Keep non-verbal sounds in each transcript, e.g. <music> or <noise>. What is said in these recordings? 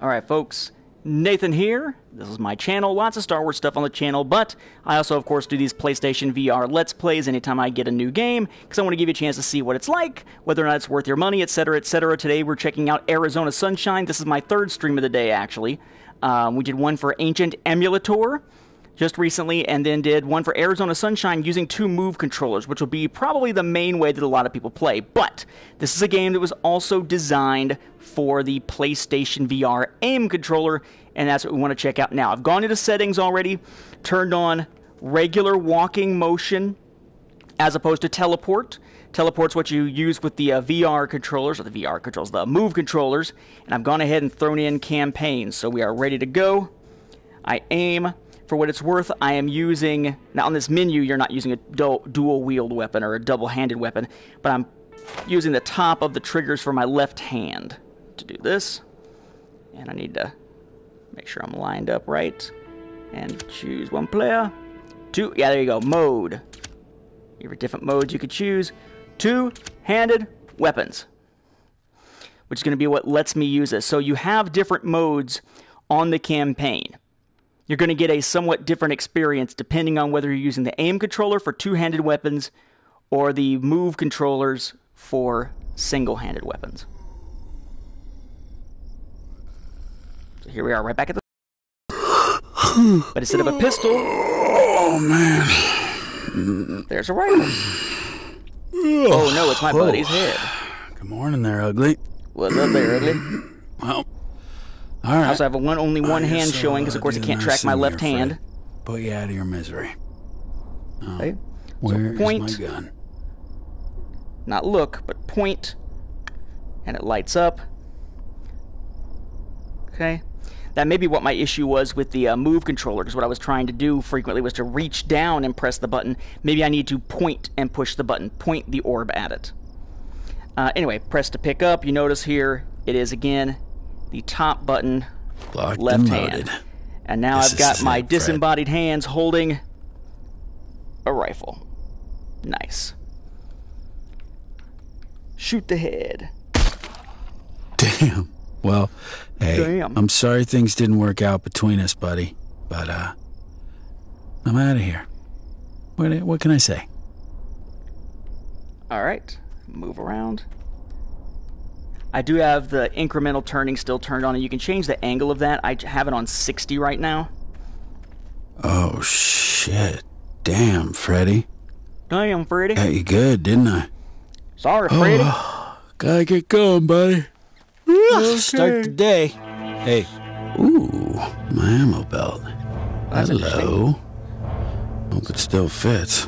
All right, folks. Nathan here. This is my channel. Lots of Star Wars stuff on the channel, but I also, of course, do these PlayStation VR Let's Plays anytime I get a new game because I want to give you a chance to see what it's like, whether or not it's worth your money, etc., etc. Today we're checking out Arizona Sunshine. This is my third stream of the day, actually. Um, we did one for Ancient Amuletor just recently, and then did one for Arizona Sunshine using two Move controllers, which will be probably the main way that a lot of people play. But this is a game that was also designed for the PlayStation VR aim controller, and that's what we want to check out now. I've gone into settings already, turned on regular walking motion as opposed to teleport. Teleport's what you use with the uh, VR controllers, or the VR controls, the Move controllers, and I've gone ahead and thrown in campaign, so we are ready to go. I aim. For what it's worth, I am using. Now, on this menu, you're not using a dual wield weapon or a double handed weapon, but I'm using the top of the triggers for my left hand to do this. And I need to make sure I'm lined up right. And choose one player. Two. Yeah, there you go. Mode. You have different modes you could choose. Two handed weapons, which is going to be what lets me use this. So you have different modes on the campaign. You're going to get a somewhat different experience depending on whether you're using the aim controller for two handed weapons or the move controllers for single handed weapons. So here we are, right back at the. <gasps> but instead of a pistol. Oh, man. There's a rifle. Oh, no, it's my buddy's head. Good morning there, ugly. What's up there, ugly? Well, all right. I also have a one, only one I hand showing because, of course, I can't track my left hand. Put you out of your misery. Okay? Where is point. my gun? Not look, but point, and it lights up. Okay? That may be what my issue was with the uh, move controller, because what I was trying to do frequently was to reach down and press the button. Maybe I need to point and push the button, point the orb at it. Uh, anyway, press to pick up. You notice here it is again the top button, Locked left and hand. And now This I've got my it, disembodied hands holding a rifle. Nice. Shoot the head. Damn. Well, hey, Damn. I'm sorry things didn't work out between us, buddy. But uh, I'm out of here. What what can I say? All right, move around. I do have the incremental turning still turned on, and you can change the angle of that. I have it on 60 right now. Oh shit! Damn, Freddy. Damn, Freddy. Got you good, didn't I? Sorry, Freddy. Oh, gotta get going, buddy. Start the day. Hey. Ooh, my ammo belt. That's Hello. Hope it still fits.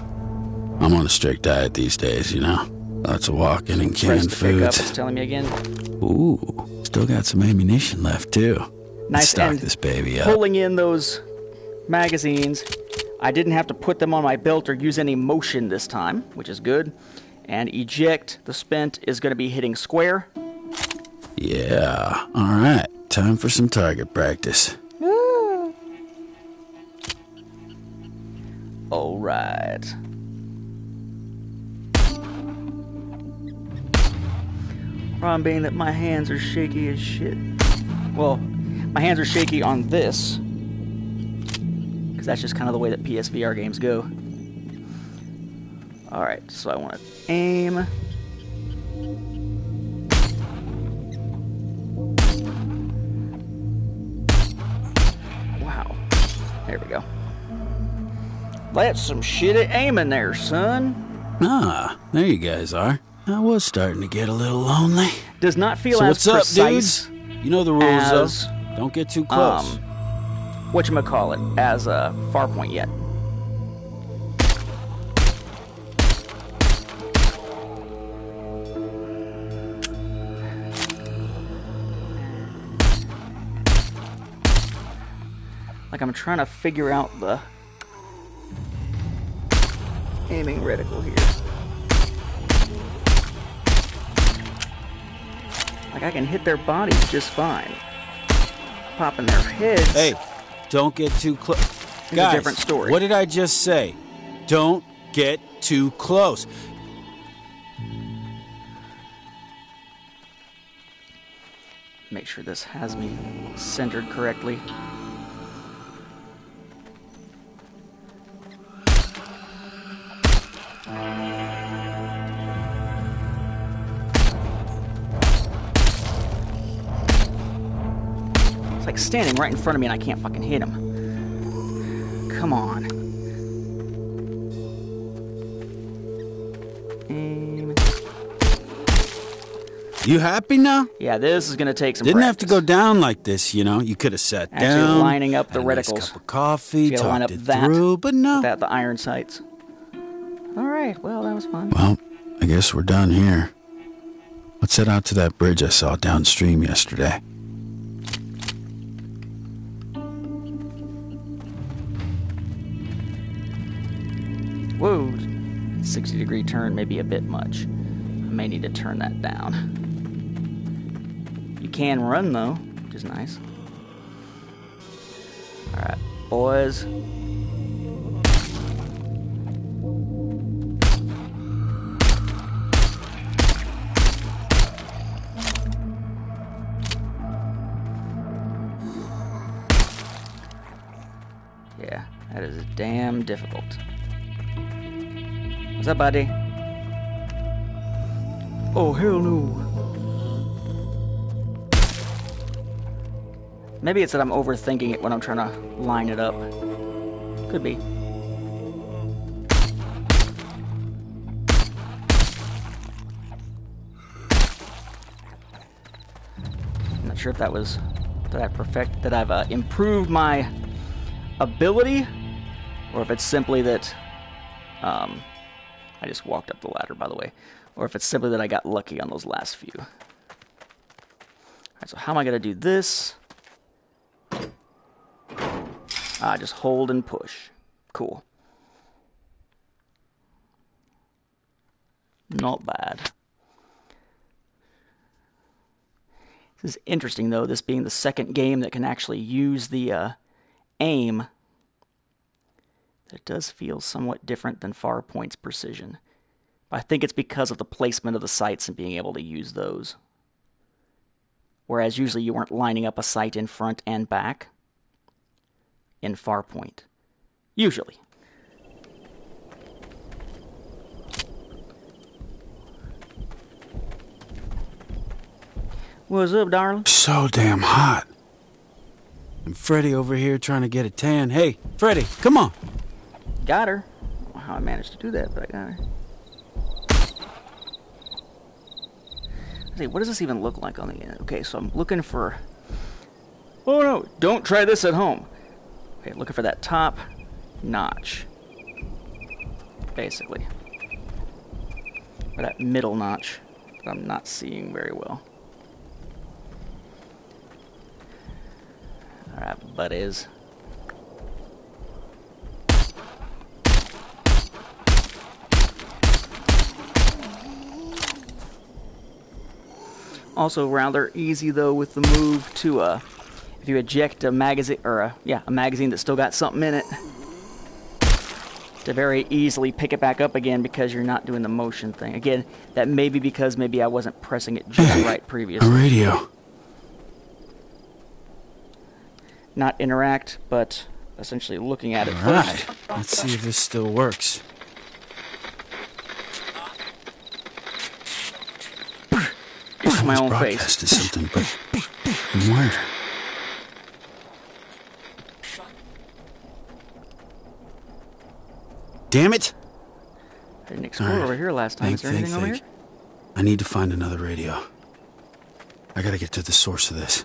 I'm on a strict diet these days, you know. Lots of walking and canned to pick up. foods. It's telling me again. Ooh, still got some ammunition left too. Nice stock and this baby up. Pulling in those magazines, I didn't have to put them on my belt or use any motion this time, which is good. And eject the spent is going to be hitting square. Yeah. All right. Time for some target practice. All right. Problem being that my hands are shaky as shit. Well, my hands are shaky on this. Because that's just kind of the way that PSVR games go. Alright, so I want to aim. Wow. There we go. That's some shitty aiming there, son. Ah, there you guys are. I was starting to get a little lonely. Does not feel So as what's up, precise, dudes? You know the rules, as, though. Don't get too close. Um, it? as a Farpoint yet. Like I'm trying to figure out the aiming reticle here. Like I can hit their bodies just fine. Popping their heads. Hey, don't get too close. Guys, a different story. what did I just say? Don't get too close. Make sure this has me centered correctly. Standing right in front of me and I can't fucking hit him. Come on. Aim. You happy now? Yeah, this is gonna take some. Didn't have to go down like this, you know. You could have sat Actually down, lining up the had a nice cup of coffee, gotta line up it that through, but no. That the iron sights. All right. Well, that was fun. Well, I guess we're done here. Let's head out to that bridge I saw downstream yesterday. Whoa, 60 degree turn may be a bit much. I may need to turn that down. You can run though, which is nice. Alright, boys. Yeah, that is damn difficult. What's up, buddy? Oh, hell no. Maybe it's that I'm overthinking it when I'm trying to line it up. Could be. I'm not sure if that was that I perfect that I've uh, improved my ability, or if it's simply that um, I just walked up the ladder, by the way. Or if it's simply that I got lucky on those last few. Alright, so how am I going to do this? Ah, just hold and push. Cool. Not bad. This is interesting, though, this being the second game that can actually use the uh, aim it does feel somewhat different than Farpoint's precision. But I think it's because of the placement of the sights and being able to use those. Whereas usually you weren't lining up a sight in front and back in Farpoint. Usually. What's up, darling? So damn hot. And Freddy over here trying to get a tan. Hey, Freddy, come on. Got her. How I managed to do that, but I got her. Let's see, what does this even look like on the end? Okay, so I'm looking for. Oh no! Don't try this at home. Okay, looking for that top notch. Basically. Or that middle notch that I'm not seeing very well. Alright, buddies. Also rather easy though with the move to uh if you eject a magazine or a yeah, a magazine that's still got something in it to very easily pick it back up again because you're not doing the motion thing. Again, that may be because maybe I wasn't pressing it just <laughs> right A previously. radio. Not interact, but essentially looking at it All first. right. Let's see if this still works. Into my own face. broadcast is something, but from where? Damn it! I didn't explore right. over here last time. Think, Is there think, anything over here? I need to find another radio. I gotta get to the source of this.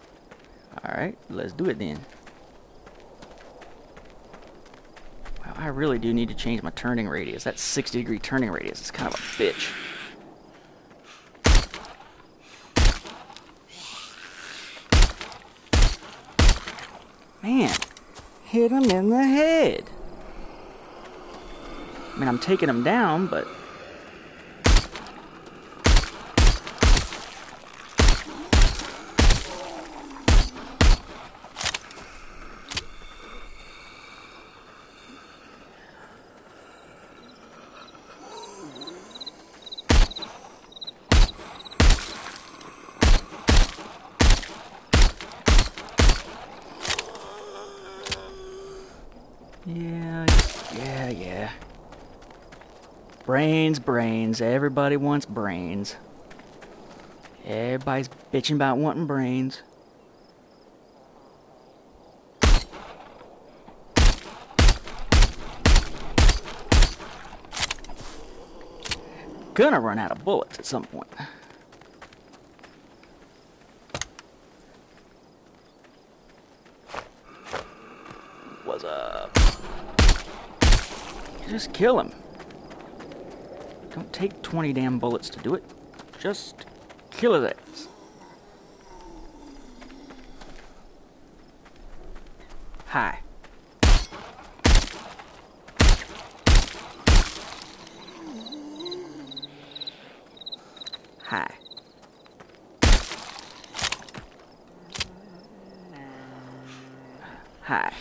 Alright, let's do it then. Wow, I really do need to change my turning radius. That 60 degree turning radius is kind of a bitch. Man, hit him in the head. I mean, I'm taking him down, but Brains, brains. Everybody wants brains. Everybody's bitching about wanting brains. Gonna run out of bullets at some point. What's up? Just kill him. Don't take 20 damn bullets to do it. Just kill his ass. Hi. Hi. Hi.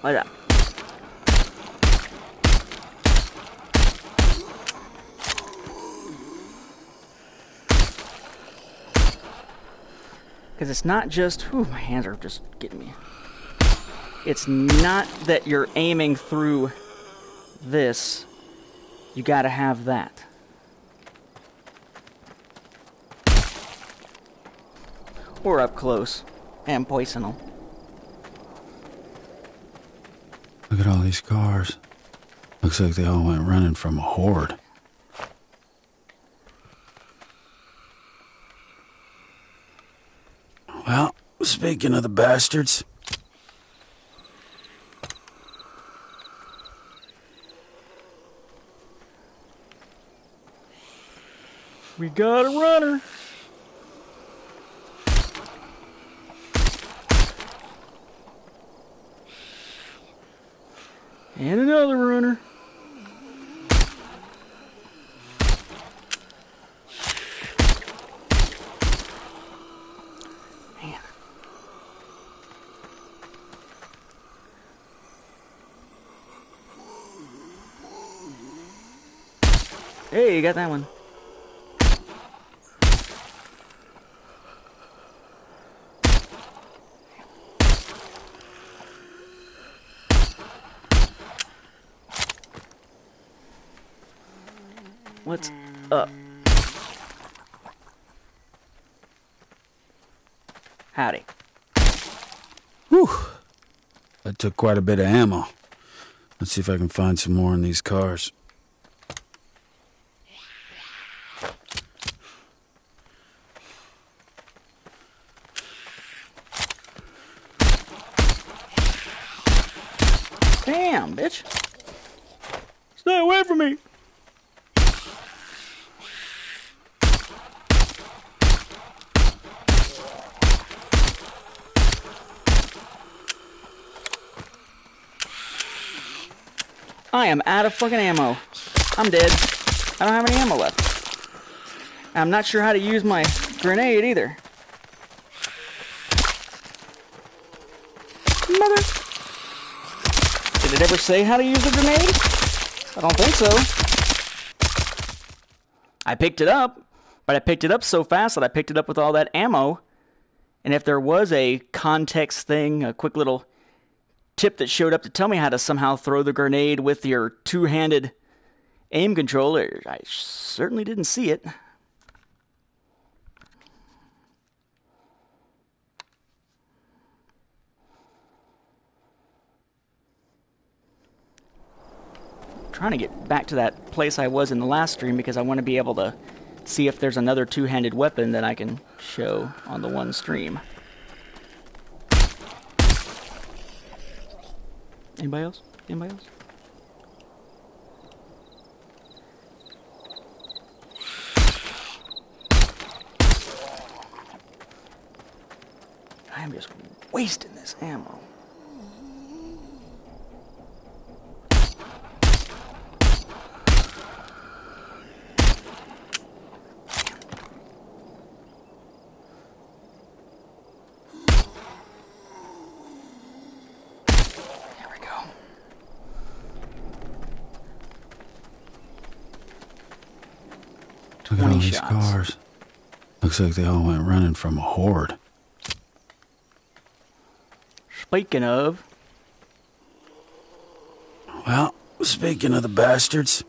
What up? Because it's not just, whew, my hands are just getting me. It's not that you're aiming through this. You gotta have that. Or up close and poisonal. Look at all these cars. Looks like they all went running from a horde. Well, speaking of the bastards, We got a runner. And another runner. Hey, you got that one. What's up? Howdy. whew, that took quite a bit of ammo. Let's see if I can find some more in these cars. Damn, bitch. Stay away from me. I am out of fucking ammo. I'm dead. I don't have any ammo left. I'm not sure how to use my grenade either. Did it ever say how to use a grenade? I don't think so. I picked it up, but I picked it up so fast that I picked it up with all that ammo. And if there was a context thing, a quick little tip that showed up to tell me how to somehow throw the grenade with your two handed aim controller, I certainly didn't see it. Trying to get back to that place I was in the last stream because I want to be able to see if there's another two-handed weapon that I can show on the one stream. Anybody else? Anybody else? I am just wasting this ammo. Look at all these shots. cars. Looks like they all went running from a horde. Speaking of, Well, speaking of the bastards.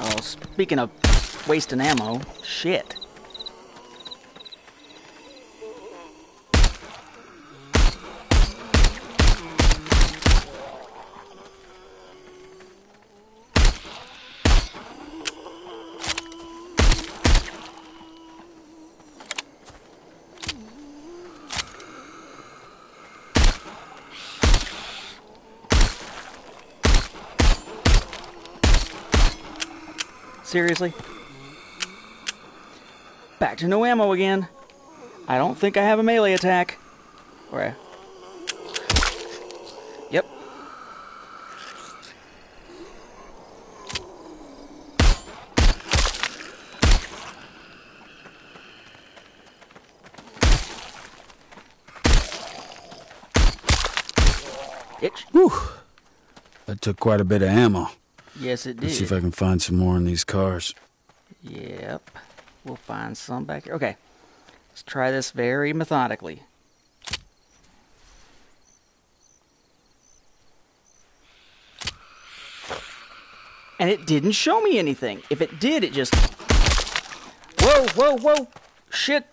Oh, speaking of wasting ammo, shit. Seriously? Back to no ammo again. I don't think I have a melee attack. Or Yep. Itch. Whew. That took quite a bit of ammo. Yes, it did. Let's see if I can find some more in these cars. Yep. We'll find some back here. Okay. Let's try this very methodically. And it didn't show me anything. If it did, it just. Whoa, whoa, whoa! Shit!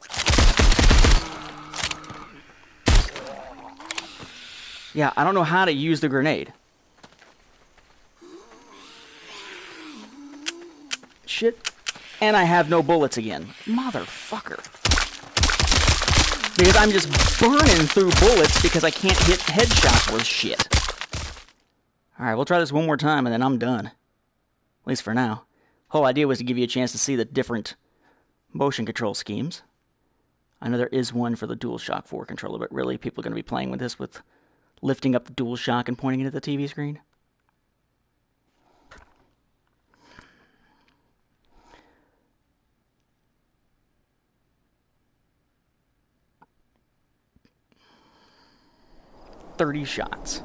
Yeah, I don't know how to use the grenade. Shit. And I have no bullets again. Motherfucker. Because I'm just burning through bullets because I can't hit headshots with shit. Alright, we'll try this one more time and then I'm done. At least for now. Whole idea was to give you a chance to see the different motion control schemes. I know there is one for the DualShock 4 controller, but really people are going to be playing with this with lifting up the DualShock and pointing it at the TV screen. Thirty shots.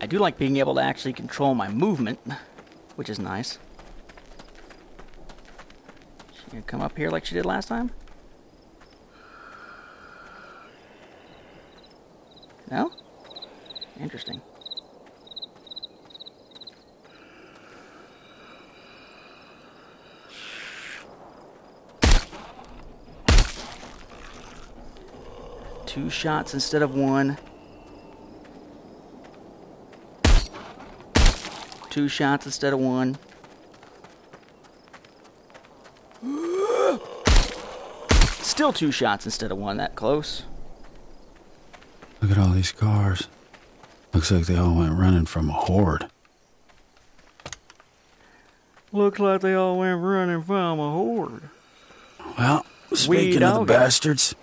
I do like being able to actually control my movement, which is nice. She gonna come up here like she did last time? No? Interesting. Two shots instead of one. Two shots instead of one. <gasps> Still two shots instead of one, that close. Look at all these cars. Looks like they all went running from a horde. Looks like they all went running from a horde. Well, speaking of the doggo. bastards.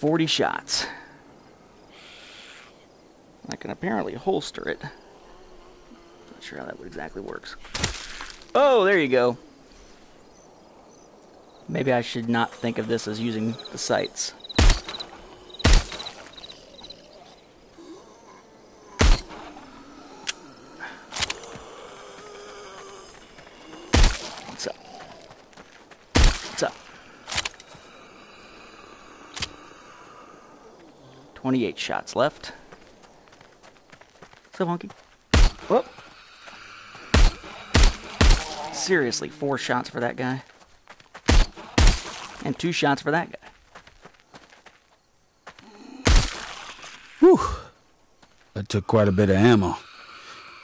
Forty shots. I can apparently holster it. Not sure how that exactly works. Oh, there you go. Maybe I should not think of this as using the sights. What's up? What's up? 28 shots left. So funky. Whoop. Seriously, four shots for that guy. And two shots for that guy. Whew. That took quite a bit of ammo.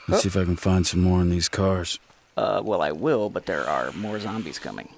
Let's see if I can find some more in these cars. Uh, well, I will, but there are more zombies coming.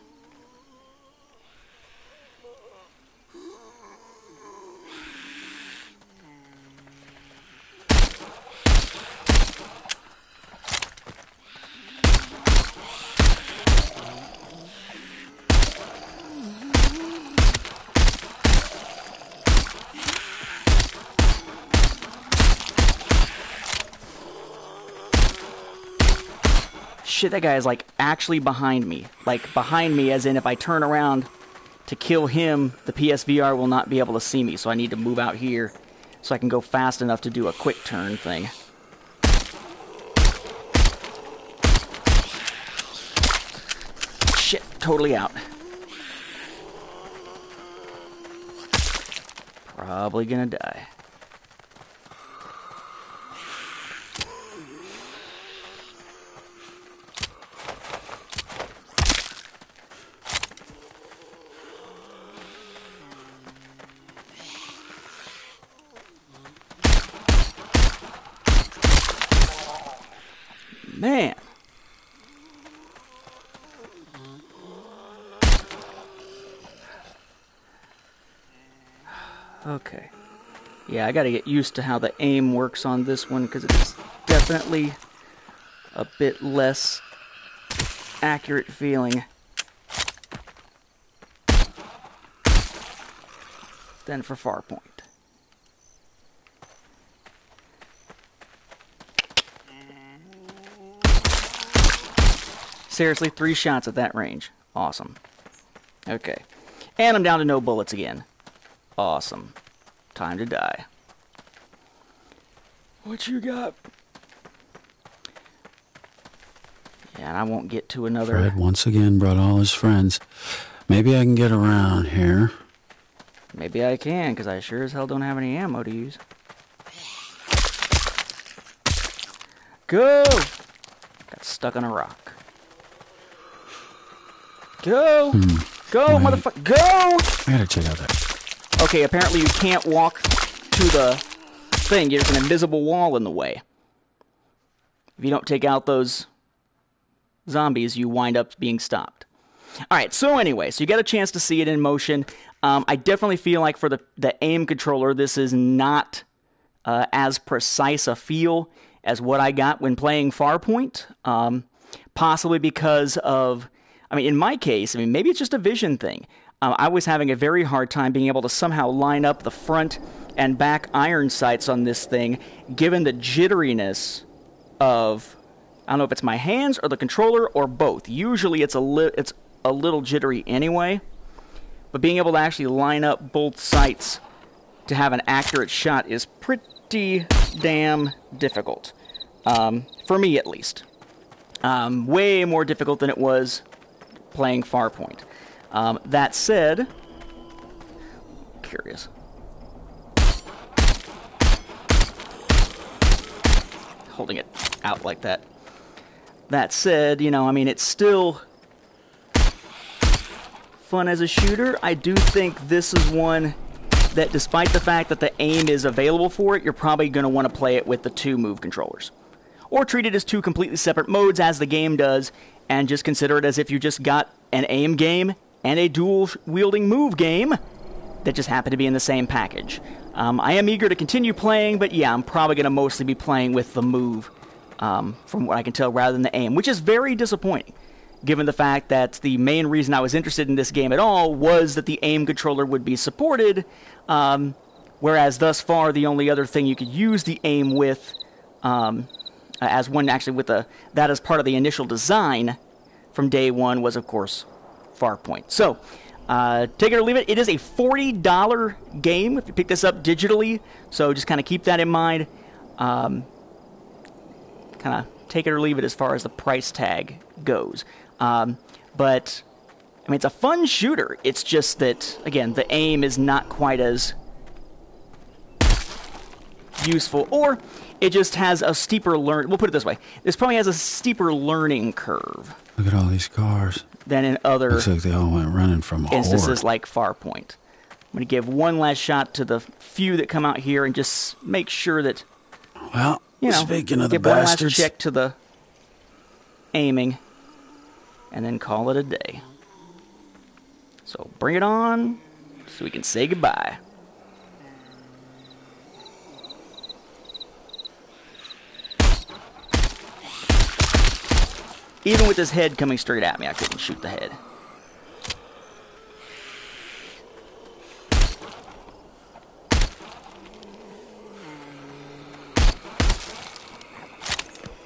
Shit, that guy is like actually behind me. Like behind me, as in if I turn around to kill him, the PSVR will not be able to see me, so I need to move out here so I can go fast enough to do a quick turn thing. Shit, totally out. Probably gonna die. Man. Okay. Yeah, I gotta get used to how the aim works on this one because it's definitely a bit less accurate feeling than for Farpoint. Seriously, three shots at that range. Awesome. Okay. And I'm down to no bullets again. Awesome. Time to die. What you got? Yeah, and I won't get to another. Fred once again brought all his friends. Maybe I can get around here. Maybe I can, because I sure as hell don't have any ammo to use. Go! Got stuck on a rock. Go! Hmm. Go, motherfucker! Go! I gotta check out that. Okay, apparently you can't walk to the thing. There's an invisible wall in the way. If you don't take out those zombies, you wind up being stopped. All right, so anyway, so you get a chance to see it in motion. Um, I definitely feel like for the, the aim controller, this is not uh, as precise a feel as what I got when playing Farpoint. Um, possibly because of, I mean, in my case, I mean, maybe it's just a vision thing. Uh, I was having a very hard time being able to somehow line up the front and back iron sights on this thing, given the jitteriness of I don't know if it's my hands or the controller or both. Usually it's a li- it's a little jittery anyway, but being able to actually line up both sights to have an accurate shot is pretty damn difficult. Um, for me, at least. Um, way more difficult than it was playing Farpoint. Um, that said, curious. Holding it out like that. That said, you know, I mean, it's still fun as a shooter. I do think this is one that, despite the fact that the aim is available for it, you're probably going to want to play it with the two move controllers. Or treat it as two completely separate modes, as the game does, and just consider it as if you just got an aim game and a dual wielding move game that just happen to be in the same package. Um, I am eager to continue playing, but yeah, I'm probably going to mostly be playing with the move, um, from what I can tell, rather than the aim, which is very disappointing, given the fact that the main reason I was interested in this game at all was that the aim controller would be supported, um, whereas thus far the only other thing you could use the aim with, um, as one actually with the that as part of the initial design from day one was of course Farpoint. So. Uh, take it or leave it. It is a $40 game if you pick this up digitally. So just kind of keep that in mind. Um, kind of take it or leave it as far as the price tag goes. Um, but, I mean, it's a fun shooter. It's just that, again, the aim is not quite as useful. Or it just has a steeper learn. We'll put it this way. This probably has a steeper learning curve Look at all these cars. Than in other Looks like they all went running from a instances horde. like Farpoint. I'm going to give one last shot to the few that come out here and just make sure that, Well, you know, speaking of the give one last bastards, check to the aiming and then call it a day. So bring it on so we can say goodbye. Even with his head coming straight at me, I couldn't shoot the head.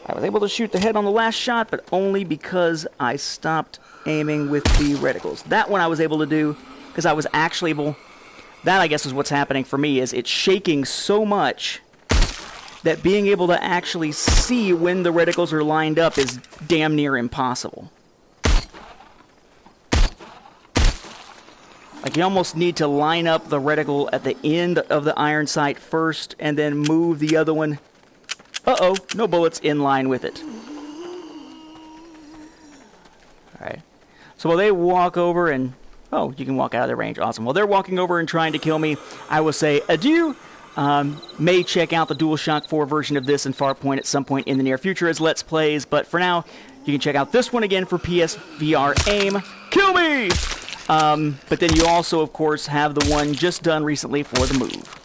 I was able to shoot the head on the last shot, but only because I stopped aiming with the reticles. That one I was able to do because I was actually able. That I guess is what's happening for me is it's shaking so much that being able to actually see when the reticles are lined up is damn near impossible. Like you almost need to line up the reticle at the end of the iron sight first and then move the other one. Uh-oh, no bullets in line with it. Alright. So while they walk over and... Oh, you can walk out of the range. Awesome. While they're walking over and trying to kill me, I will say adieu. Um, may check out the DualShock 4 version of this in Farpoint at some point in the near future as Let's Plays, but for now, you can check out this one again for PSVR AIM. Kill me! Um, but then you also, of course, have the one just done recently for the Move.